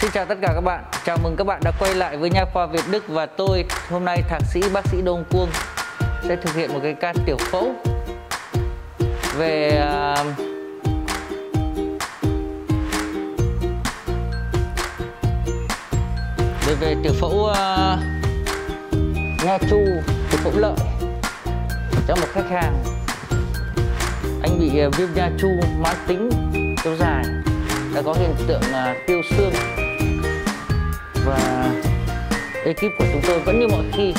Xin chào tất cả các bạn, chào mừng các bạn đã quay lại với Nha khoa Việt Đức và tôi hôm nay thạc sĩ bác sĩ Đông Cuông sẽ thực hiện một cái ca tiểu phẫu về uh, về về tiểu phẫu uh, nha chu, tiểu phẫu lợi cho một khách hàng. Anh bị uh, viêm nha chu mãn tính kéo dài đã có hiện tượng uh, tiêu xương và ekip của chúng tôi vẫn như mọi khi.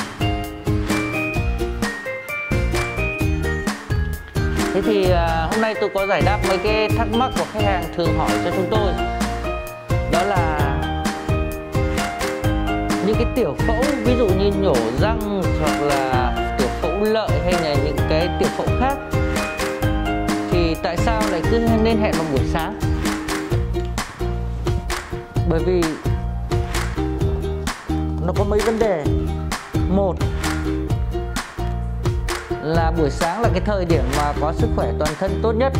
Thế thì à, hôm nay tôi có giải đáp mấy cái thắc mắc của khách hàng thường hỏi cho chúng tôi. Đó là những cái tiểu phẫu, ví dụ như nhổ răng hoặc là tiểu phẫu lợi hay là những cái tiểu phẫu khác. Thì tại sao lại cứ nên hẹn vào buổi sáng? Bởi vì nó có mấy vấn đề? Một là buổi sáng là cái thời điểm mà có sức khỏe toàn thân tốt nhất.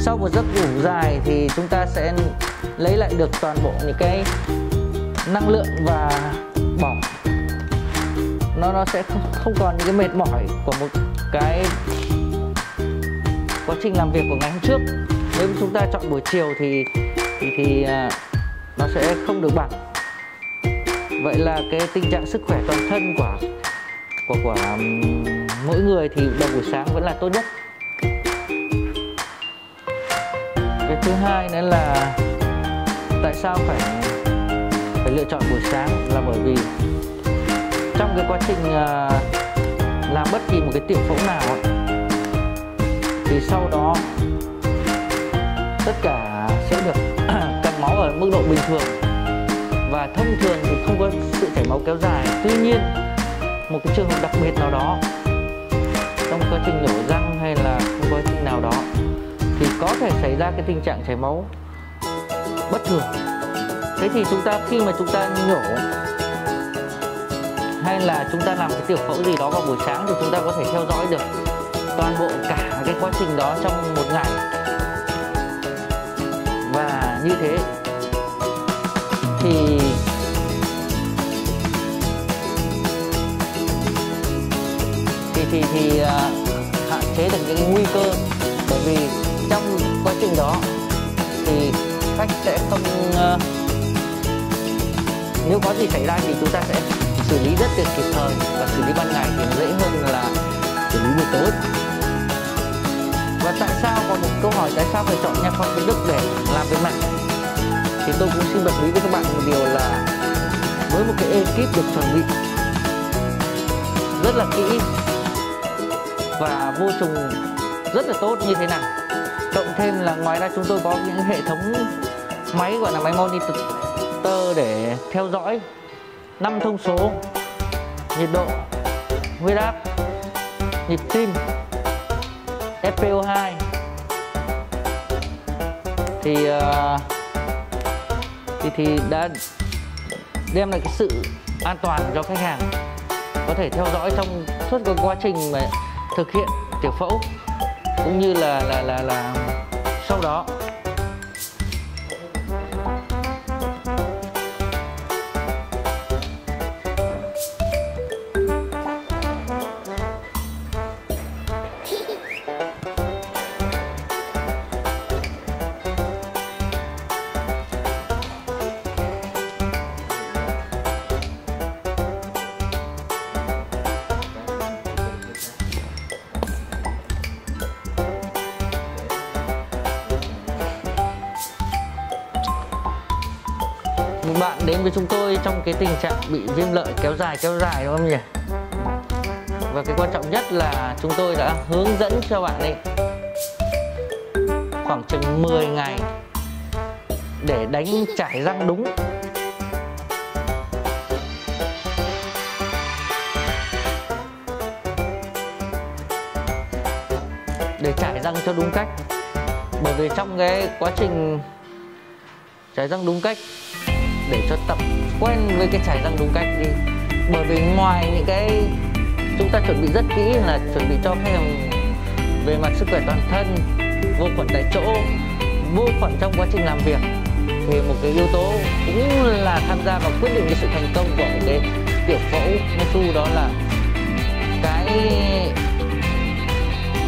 Sau một giấc ngủ dài thì chúng ta sẽ lấy lại được toàn bộ những cái năng lượng và bỏng. Nó nó sẽ không còn những cái mệt mỏi của một cái quá trình làm việc của ngày hôm trước. Nếu chúng ta chọn buổi chiều thì thì thì à, nó sẽ không được bằng vậy là cái tình trạng sức khỏe toàn thân của của của mỗi người thì đầu buổi sáng vẫn là tốt nhất. Cái thứ hai nữa là tại sao phải phải lựa chọn buổi sáng là bởi vì trong cái quá trình ờ, làm bất kỳ một cái tiểu phẫu nào thì sau đó tất cả sẽ được cầm máu ở mức độ bình thường và thông thường thì không có sự chảy máu kéo dài. Tuy nhiên, một cái trường hợp đặc biệt nào đó, trong quá trình nhổ răng hay là trong quá trình nào đó, thì có thể xảy ra cái tình trạng chảy máu bất thường. Thế thì chúng ta, khi mà chúng ta nhổ, hay là chúng ta làm cái tiểu phẫu gì đó vào buổi sáng thì chúng ta có thể theo dõi được toàn bộ cả cái quá trình đó trong một ngày. Và như thế thì thì thì, thì uh, hạn chế được những nguy cơ. Bởi vì trong quá trình đó thì khách sẽ không uh, nếu có gì xảy ra thì chúng ta sẽ xử lý rất được kịp thời và xử lý ban ngày thì dễ hơn là xử lý buổi tối. Và tại sao còn một câu hỏi tại sao phải chọn nha khoa Việt Đức để làm việc này thì tôi cũng xin bật mí với các bạn một điều là với một cái ekip được chuẩn bị rất là kỹ và vô trùng rất là tốt như thế này cộng thêm là ngoài ra chúng tôi có những hệ thống máy gọi là máy monitor để theo dõi năm thông số nhiệt độ huyết áp nhịp tim FPO2 thì uh, thì thì đã đem lại cái sự an toàn cho khách hàng, có thể theo dõi trong suốt cái quá trình mà thực hiện tiểu phẫu, cũng như là là là là sau đó. Bạn đến với chúng tôi trong cái tình trạng bị viêm lợi kéo dài kéo dài, đúng không nhỉ? Và cái quan trọng nhất là chúng tôi đã hướng dẫn cho bạn ấy khoảng chừng 10 ngày để đánh trải răng đúng. Để trải răng cho đúng cách. Bởi vì trong cái quá trình trải răng đúng cách để cho tập quen với cái chải răng đúng cách đi. Bởi vì ngoài những cái chúng ta chuẩn bị rất kỹ là chuẩn bị cho khách hàng về mặt sức khỏe toàn thân, vô khuẩn tại chỗ, vô khuẩn trong quá trình làm việc, thì một cái yếu tố cũng là tham gia vào quyết định cái sự thành công của một cái tiểu phẫu Mesu đó là cái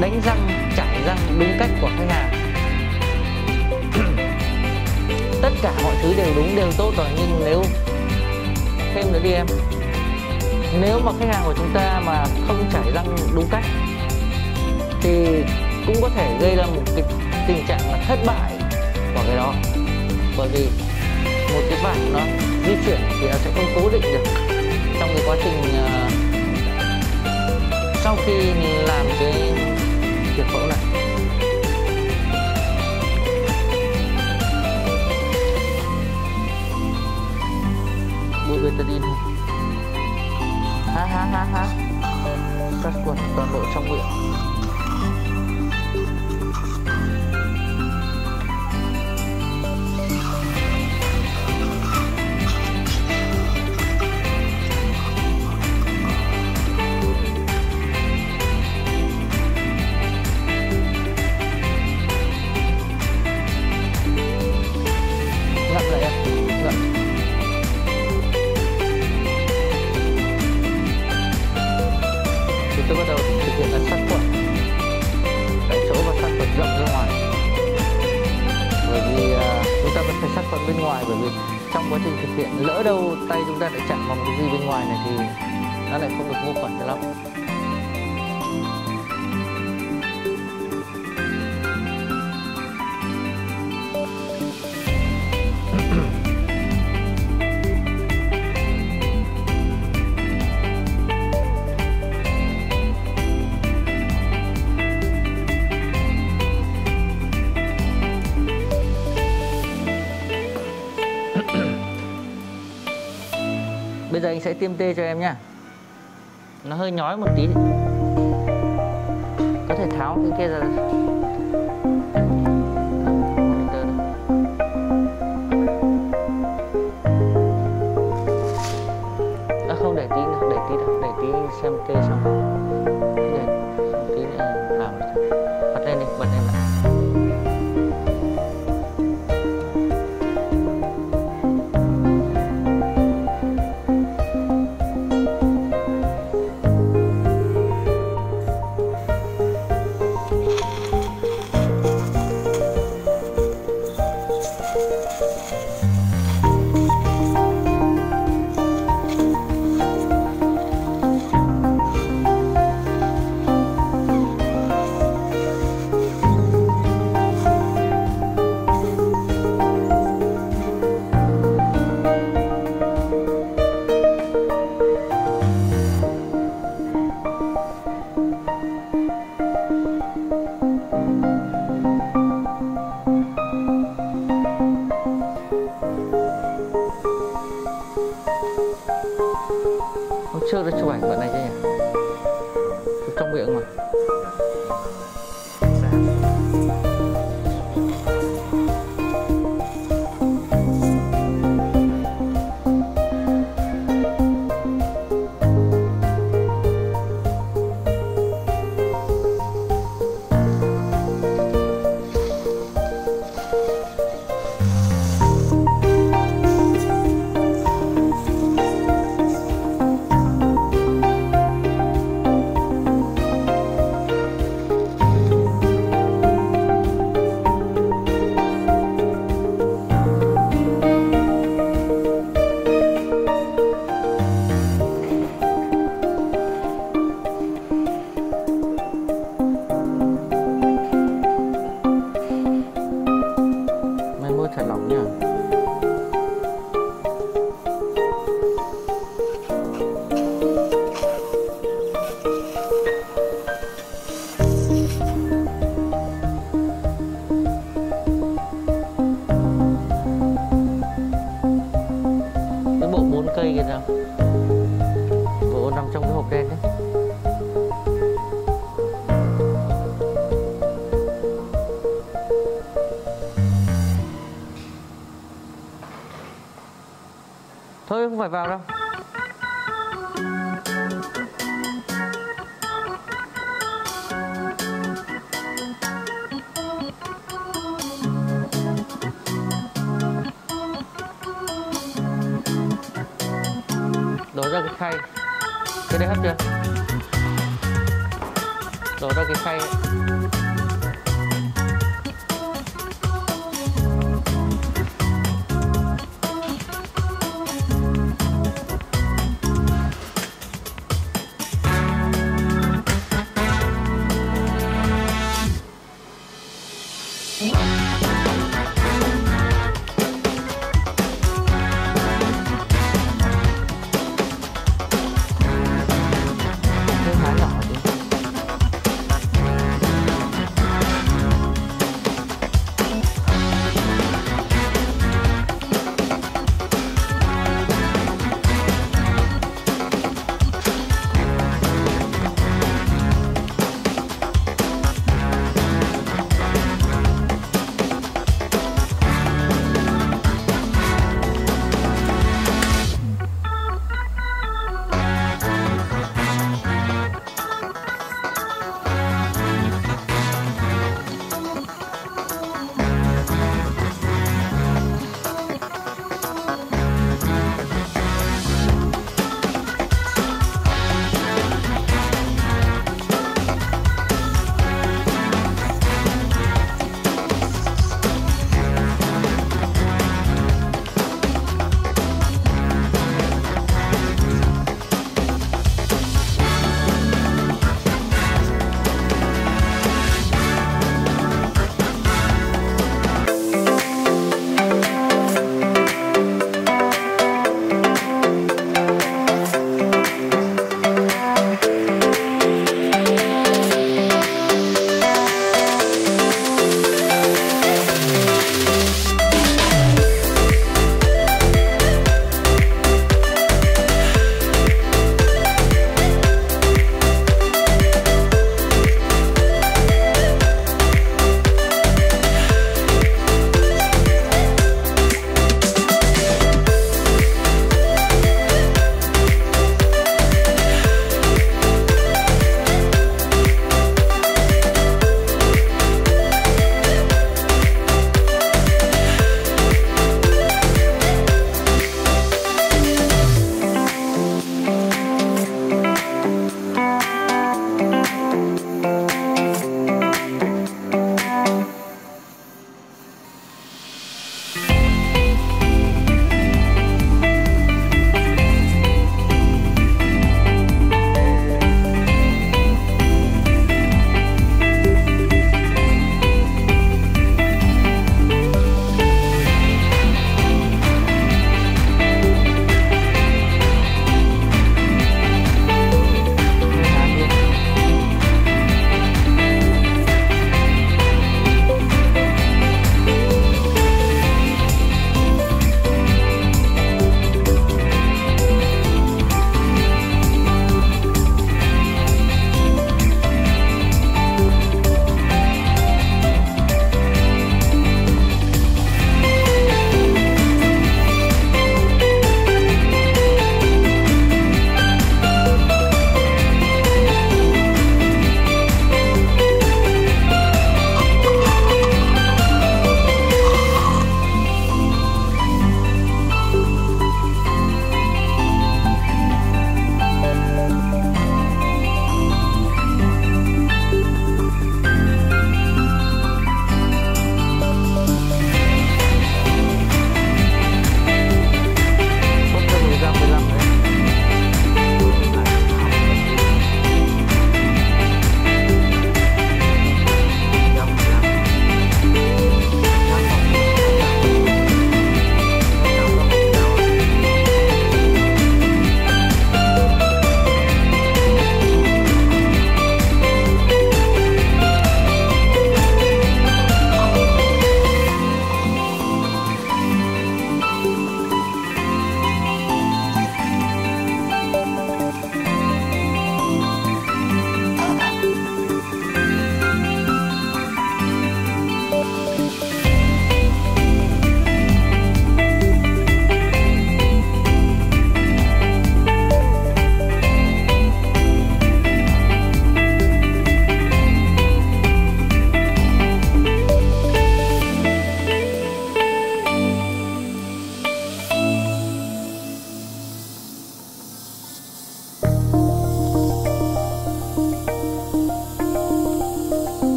đánh răng chải răng đúng cách của khách hàng tất cả mọi thứ đều đúng đều tốt rồi. Nhưng nếu thêm nữa đi em. Nếu mà khách hàng của chúng ta mà không chảy răng đúng cách thì cũng có thể gây ra một cái tình trạng là thất bại của cái đó. Bởi vì một cái bảng nó di chuyển thì nó sẽ không cố định được trong cái quá trình uh, sau khi làm cái việc phẫu này bôi betadine ha ha ha ha. Sát quần toàn bộ trong miệng. ngoài, bởi vì trong quá trình thực hiện, lỡ đâu tay chúng ta lại chạm vào cái gì bên ngoài này thì nó lại không được vô khuẩn cho lắm. Bây giờ anh sẽ tiêm tê cho em nhá. Nó hơi nhói một tí. Có thể tháo cái kia ra. Ra cái khay cái đấy hấp chưa đổ ra cái khay ấy.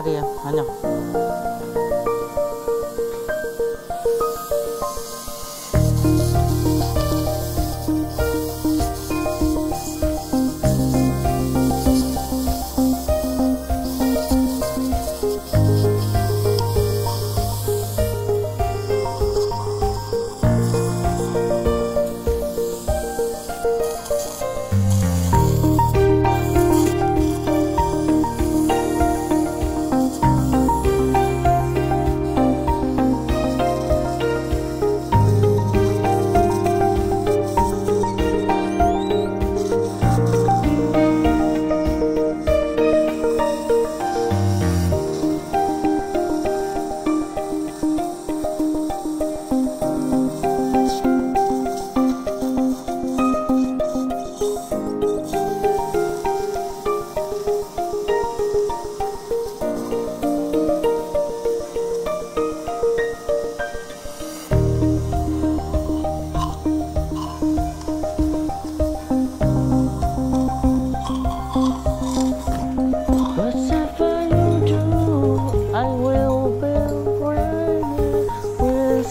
말이에요 아니요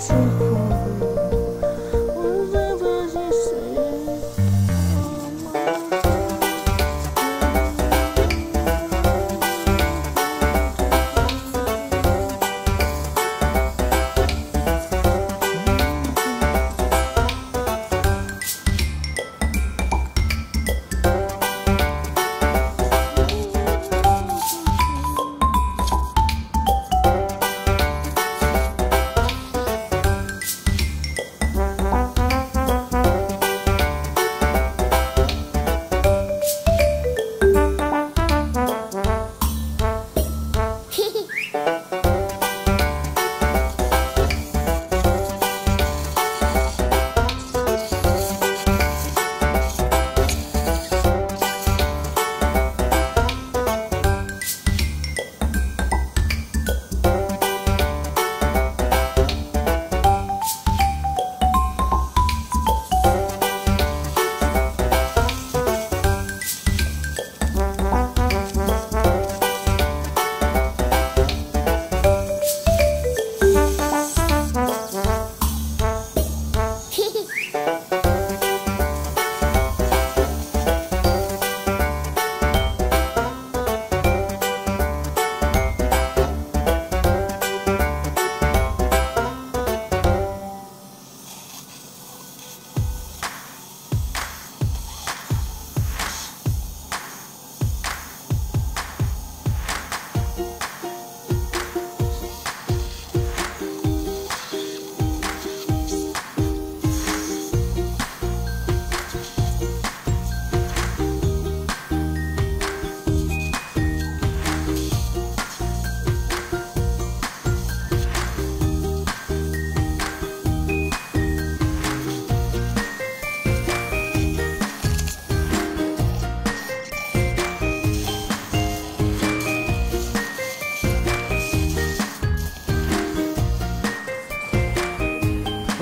嗯。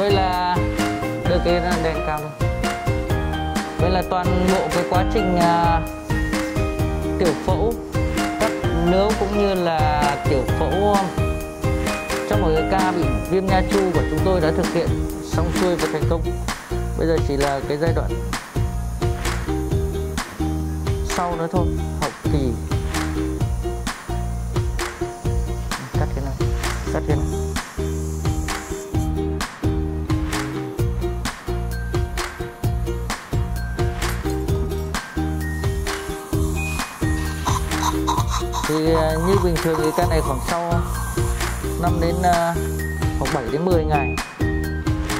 Vậy là đưa cái đèn cao lên. Vậy là toàn bộ cái quá trình uh, tiểu phẫu cắt nướu cũng như là tiểu phẫu trong một cái ca bị viêm nha chu của chúng tôi đã thực hiện xong xuôi và thành công. Bây giờ chỉ là cái giai đoạn sau nữa thôi, học kỳ. Thì à, như bình thường thì cây này khoảng sau à, 5 đến à, khoảng 7 đến 10 ngày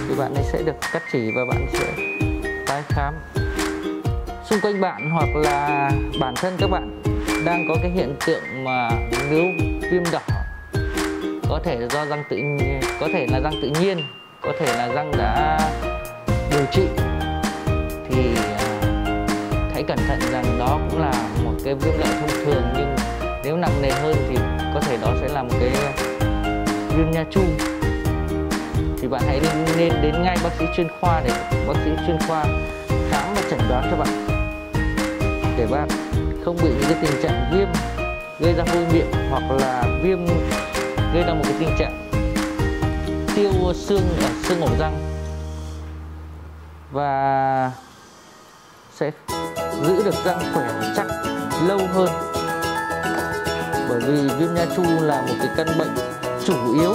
thì bạn ấy sẽ được cắt chỉ và bạn sẽ tái khám. Xung quanh bạn hoặc là bản thân các bạn đang có cái hiện tượng mà ngứa viêm đỏ có thể là do răng tự nhiên có thể là răng tự nhiên, có thể là răng đã điều trị thì hãy cẩn thận rằng đó cũng là một cái viêm lợi thông thường nhưng nếu nặng nề hơn thì có thể đó sẽ là một cái uh, viêm nha chu. Thì bạn hãy nên, nên đến ngay bác sĩ chuyên khoa để bác sĩ chuyên khoa khám và chẩn đoán cho bạn. Để bạn không bị những cái tình trạng viêm gây ra hôi miệng hoặc là viêm gây ra một cái tình trạng tiêu xương ở xương ổ răng. Và sẽ giữ được răng khỏe chắc lâu hơn bởi vì viêm nha chu là một cái căn bệnh chủ yếu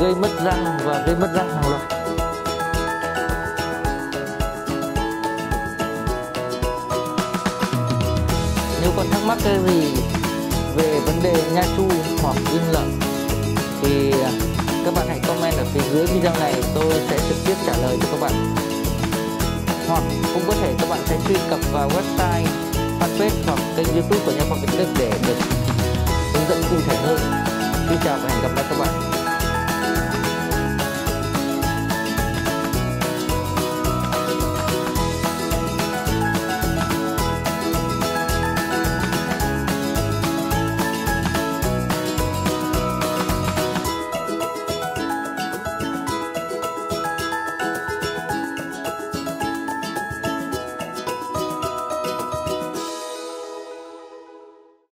gây mất răng và gây mất răng hàng loạt. Nếu còn thắc mắc cái gì về vấn đề nha chu hoặc viêm lợi thì à, các bạn hãy comment ở phía dưới video này, tôi sẽ trực tiếp trả lời cho các bạn. Hoặc cũng có thể các bạn sẽ truy cập vào website fanpage hoặc kênh youtube của nha khoa Kiến Đức để được hướng dẫn cụ thể hơn. Xin chào và hẹn gặp lại các bạn.